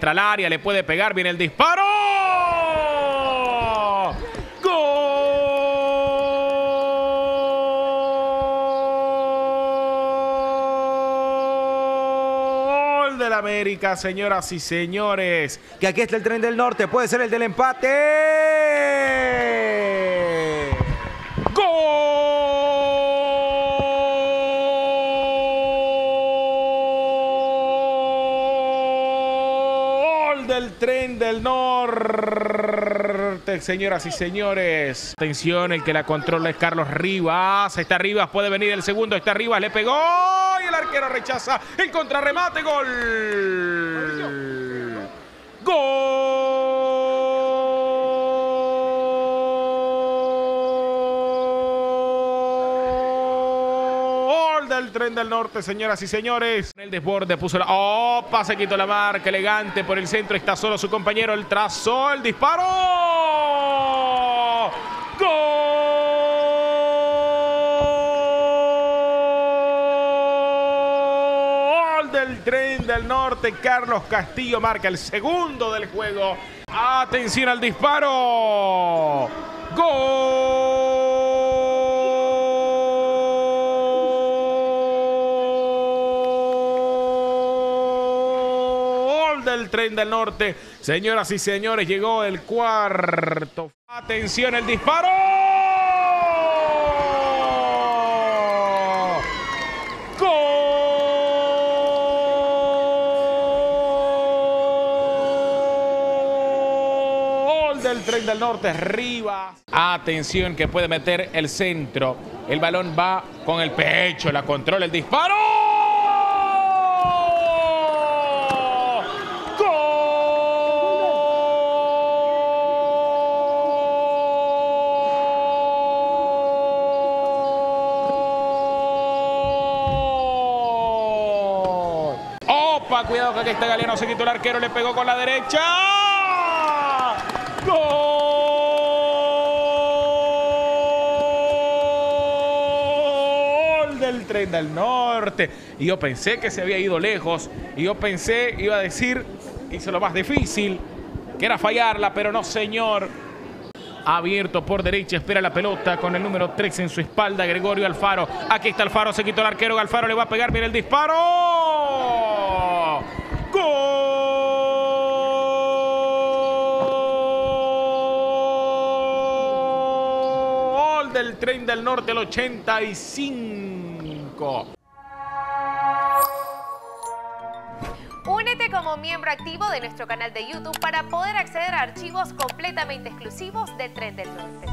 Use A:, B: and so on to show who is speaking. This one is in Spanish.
A: Entra al área, le puede pegar, viene el disparo. Gol del América, señoras y señores.
B: Que aquí está el tren del norte, puede ser el del empate.
A: Del tren del norte, señoras y señores. Atención, el que la controla es Carlos Rivas. Está Rivas, puede venir el segundo. Está Rivas, le pegó y el arquero rechaza el contrarremate. Gol. Gol del tren del norte, señoras y señores. El desborde puso la. ¡Opa! Se quitó la marca. Elegante por el centro. Está solo su compañero. El trazó. El disparo. Gol del tren del norte. Carlos Castillo marca el segundo del juego. Atención al disparo. Gol del tren del norte. Señoras y señores, llegó el cuarto. Atención, el disparo. Gol del tren del norte, Rivas. Atención que puede meter el centro. El balón va con el pecho, la controla, el disparo. Cuidado que aquí está Galeano, se quitó el arquero, le pegó con la derecha. Gol del tren del norte. Y yo pensé que se había ido lejos. Y yo pensé, iba a decir, hizo lo más difícil, que era fallarla, pero no, señor. Abierto por derecha, espera la pelota con el número 3 en su espalda, Gregorio Alfaro. Aquí está Alfaro, se quitó el arquero, Alfaro le va a pegar, viene el disparo. Del tren del norte, el 85.
C: Únete como miembro activo de nuestro canal de YouTube para poder acceder a archivos completamente exclusivos de Tren del Norte.